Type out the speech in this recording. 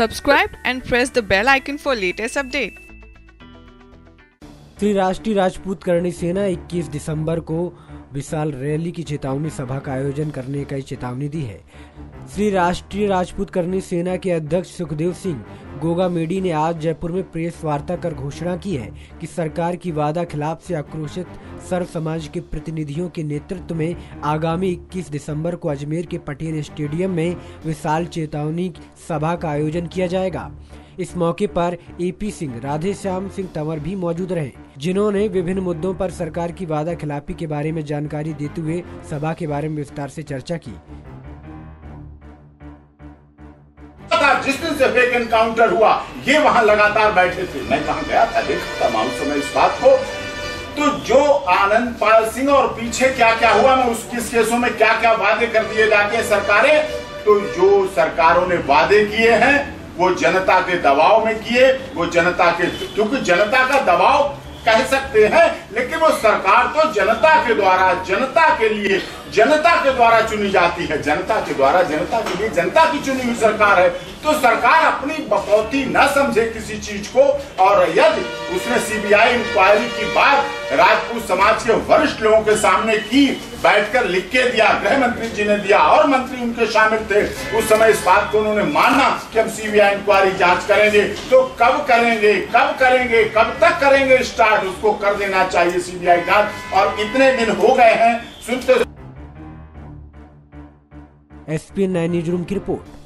Subscribe and press the bell icon for latest update. Shri Rashtriya Rajput करणी सेना 21 दिसंबर को विशाल rally की चेतावनी सभा का आयोजन करने की चेतावनी दी है श्री राष्ट्रीय राजपूत करणी सेना के अध्यक्ष सुखदेव सिंह गोगा मेडी ने आज जयपुर में प्रेस वार्ता कर घोषणा की है कि सरकार की वादा खिलाफ से आक्रोशित सर्व समाज के प्रतिनिधियों के नेतृत्व में आगामी 21 दिसंबर को अजमेर के पटेल स्टेडियम में विशाल चेतावनी सभा का आयोजन किया जाएगा। इस मौके पर एपी सिंह, राधे श्याम सिंह तंवर भी मौजूद रहे, जिन्होंने विभिन्न मुद्दों पर सरकार की वादा खिलाफी के बारे में जानकारी देते हुए सभा के बारे में विस्तार से चर्चा की। जिस दिन से फेक एनकाउंटर हुआ, ये वहाँ लगातार बैठे थे। मैं कहा गया था? देखा था मालूम समय इस बात को तो जो आनंद पाल सिंह और पीछे क्या क्या हुआ उस किस केसों में क्या क्या वादे कर दिए जाते हैं सरकारें तो जो सरकारों ने वादे किए हैं, वो जनता के दबाव में किए, वो जनता के क्योंकि जनता का दबाव कह सकते हैं, लेकिन वो सरकार तो जनता के द्वारा, जनता के लिए, जनता के द्वारा चुनी जाती है। जनता के द्वारा, जनता के लिए जनता की चुनी हुई सरकार है। तो सरकार अपनी बकौती न समझे किसी चीज़ को, और यदि उसने सीबीआई इंक्वायरी की बात राजपूत समाज के वरिष्ठ लोगों के सामने की बैठकर लिख के दिया, गृह मंत्री जी ने दिया, और मंत्री उनके शामिल थे। उस समय इस बात को उन्होंने माना कि हम सीबीआई इंक्वायरी जाँच करेंगे तो कब करेंगे कब करेंगे, कब तक करेंगे स्टार्ट उसको कर देना चाहिए सीबीआई जाँच और इतने दिन हो गए हैं, सुनते एसपी नाइन न्यूज़ रूम की रिपोर्ट।